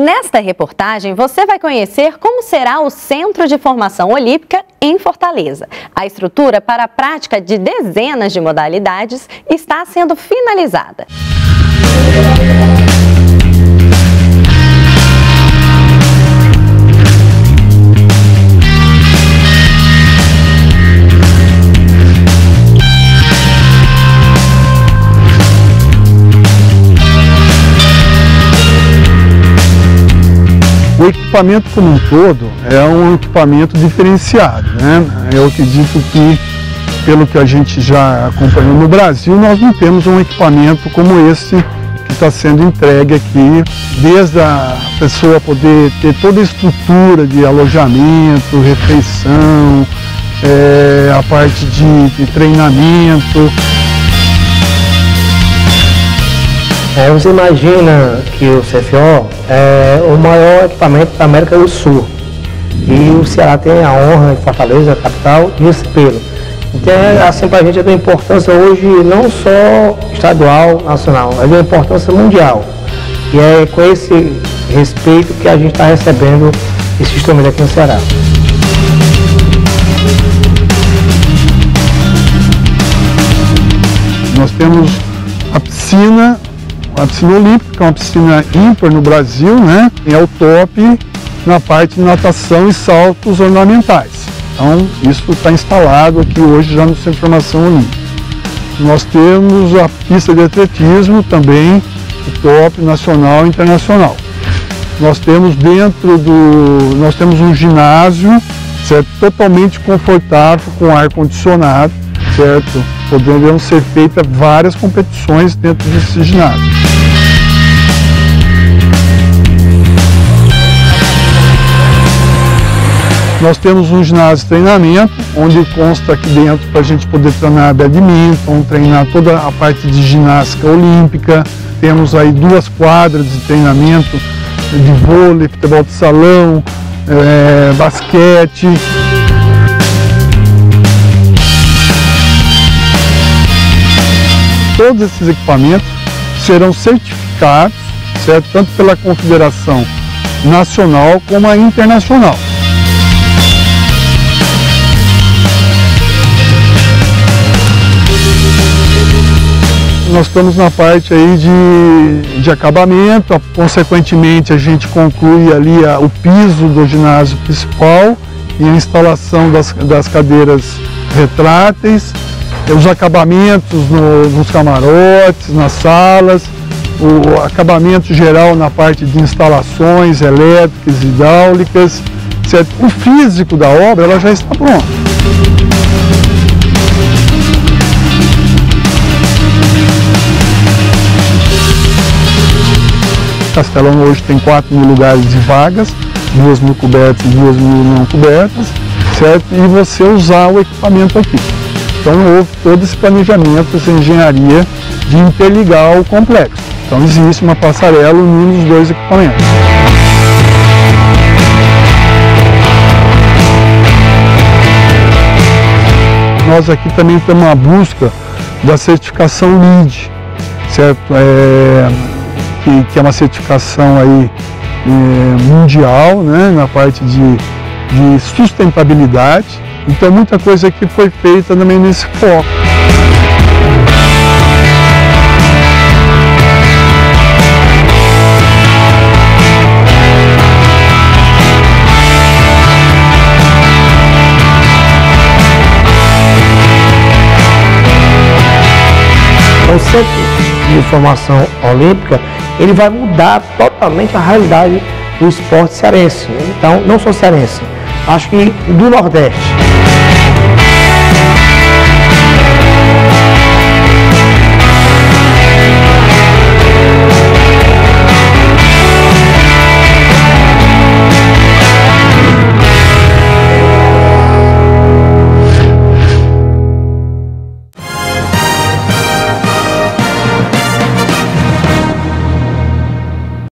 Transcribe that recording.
Nesta reportagem, você vai conhecer como será o Centro de Formação Olímpica em Fortaleza. A estrutura para a prática de dezenas de modalidades está sendo finalizada. O equipamento como um todo é um equipamento diferenciado. Né? Eu acredito que, pelo que a gente já acompanhou no Brasil, nós não temos um equipamento como esse que está sendo entregue aqui, desde a pessoa poder ter toda a estrutura de alojamento, refeição, é, a parte de, de treinamento. É, você imagina que o CFO é o maior equipamento da América do Sul. E o Ceará tem a honra de Fortaleza, a capital, de recebê-lo. Então, é, assim, para a gente é de importância hoje não só estadual, nacional, é de importância mundial. E é com esse respeito que a gente está recebendo esse instrumento aqui no Ceará. Nós temos a piscina a piscina olímpica, é uma piscina ímpar no Brasil, né? É o top na parte de natação e saltos ornamentais. Então, isso está instalado aqui hoje já no Centro de Formação Olímpica. Nós temos a pista de atletismo também, o top nacional e internacional. Nós temos dentro do... nós temos um ginásio, certo? Totalmente confortável, com ar-condicionado, certo? Podendo ser feitas várias competições dentro desse ginásio. Nós temos um ginásio de treinamento, onde consta aqui dentro para a gente poder treinar badminton, treinar toda a parte de ginástica olímpica. Temos aí duas quadras de treinamento de vôlei, futebol de salão, é, basquete. Todos esses equipamentos serão certificados, certo? tanto pela Confederação Nacional como a Internacional. Nós estamos na parte aí de, de acabamento, consequentemente a gente conclui ali a, o piso do ginásio principal e a instalação das, das cadeiras retráteis, os acabamentos no, nos camarotes, nas salas, o acabamento geral na parte de instalações elétricas hidráulicas, certo? O físico da obra ela já está pronto. Castelão hoje tem 4 mil lugares de vagas, 2 mil cobertas e 2 mil não cobertas, certo? E você usar o equipamento aqui. Então houve todo esse planejamento, essa engenharia de interligar o complexo. Então existe uma passarela unindo os dois equipamentos. Nós aqui também temos uma busca da certificação LEED, certo? É, que, que é uma certificação aí, é, mundial né, na parte de, de sustentabilidade. Então muita coisa aqui foi feita também nesse foco. Então, sempre de formação olímpica, ele vai mudar totalmente a realidade do esporte cearense. Então, não só cearense, acho que do Nordeste.